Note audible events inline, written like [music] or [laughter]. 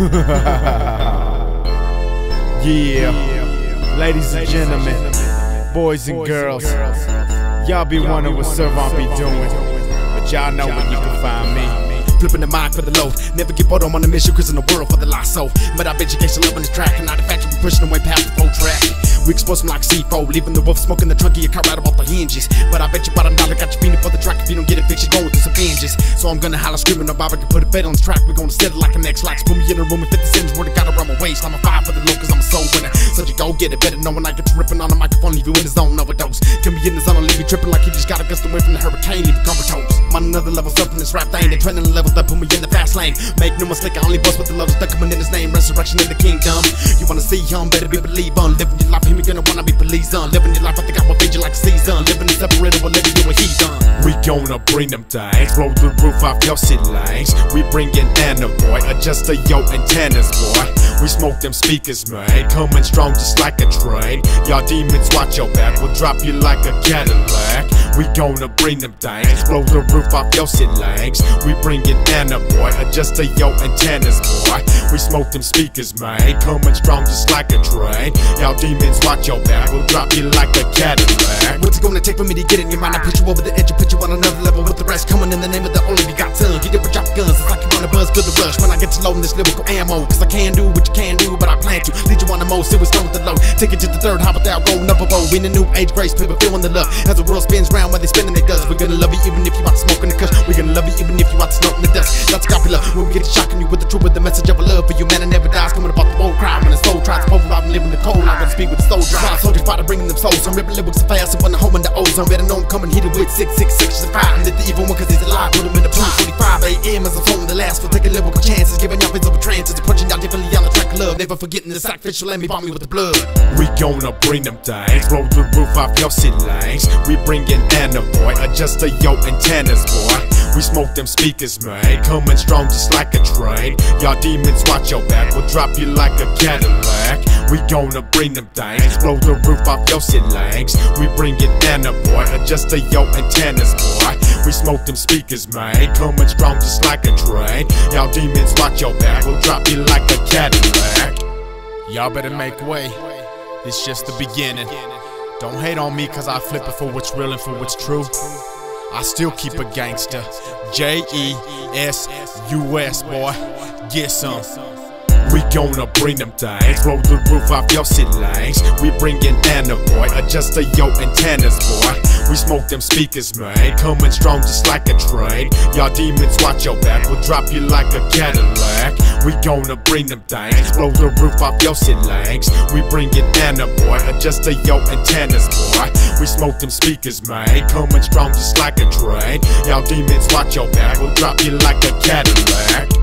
[laughs] yeah, ladies and gentlemen, boys and girls, y'all be wondering what Sir Vaant be doing, but y'all know where you can find me. Flipping the mind for the load. Never get bored, I'm on a mission, cause in the world for the lost soul. But I've education love on this track, and now the factory pushing away past the full track. We expose like C4, leaving the wolf smoking the trunk of your car right about the hinges. But I bet you bottom dollar got you feeling for the track. If you don't get it fixed, you're going through some binges. So I'm gonna holler screaming it, can put a bet on this track. We're gonna set like an Ex-Lax. Put me in a room with 50 cents, word got around my waist. I'm a five for the low, cause I'm a soul winner. So you go get it better knowing I get to ripping on the microphone, leave you in the zone, overdose. Can be in the zone, leave you tripping like you just got a gust away from the hurricane, leave you comatose. On another level, something this rap thing. They trending level that put me in the fast lane. Make no mistake, I only bust with the love stuck coming in his name. Resurrection in the kingdom. You wanna see him, better be believe on. Living your life, him, you gonna wanna be police on. Living your life, I think I will feed you like season. Living is separated, but living you a heathen. We gonna bring them things, blow the roof off your city lanes. We bringin' boy, adjust the yo antennas boy. We smoke them speakers, man, coming strong just like a train. Y'all demons, watch your back, we'll drop you like a Cadillac. We gonna bring them things, blow the roof off your city lanes. We bringin' Anna boy, adjust the yo antennas boy. We smoke them speakers, man, coming strong just like a train. Y'all demons, watch your back, we'll drop you like a Cadillac. What's it gonna take for me to get in your mind? I put you over the edge, I put you on another level with the rest coming in the name of the only begotten. Get it with drop guns, it's like you wanna buzz, feel the rush when I get to loading this lyrical ammo. Cause I can do what you can plan to lead you on the most, it was stone with the low. Take it to the third, hop without going up a roll. In a new age, grace, people feeling the love. As the world spins round where they spinning their dust. We're gonna love you even if you out in the cush. We're gonna love you even if you out in the dust. That's popular when we get shocking you with the truth, with the message of a love for you. Man, it never dies, coming about the bold crime when the soul tries to pulverize and live in the cold. I gotta speak with the soul. Soldiers fighter bringing them souls. I'm ripping lyrics fast, I'm on the home in the ozone. Better know I'm coming heated with six, six, six, and five. And let the evil one, cause he's alive, put him in the blue. 45 a.m. as I'm phone the last for taking lyrical chances, giving physical trances, and punching y'all differently Never forgetting the sacrificial lamb, he bought me with the blood. We gonna bring them things, blow the roof off your lanes. We bringin' Anna boy, adjust the yo antennas boy. We smoke them speakers, man, coming strong just like a train. Y'all demons, watch your back, we'll drop you like a Cadillac. We gonna bring them things, blow the roof off your lanes. We bringin' Anna boy, adjust the yo antennas boy. We smoke them speakers, man, coming strong just like a train. Y'all demons, watch your back, we'll drop you like a Cadillac. Y'all better make way. It's just the beginning. Don't hate on me cause I flip it for what's real and for what's true. I still keep a gangster. J E S U S, boy. Get some. We gonna bring them things, blow the roof off your city lanes. We bringin' boy, adjust the yo antennas boy. We smoke them speakers, man, coming strong just like a train. Y'all demons, watch your back, we'll drop you like a Cadillac. We gonna bring them things, blow the roof off your lanes. We bringin' boy, adjust the yo antennas boy. We smoke them speakers, man, coming strong just like a train. Y'all demons, watch your back, we'll drop you like a Cadillac.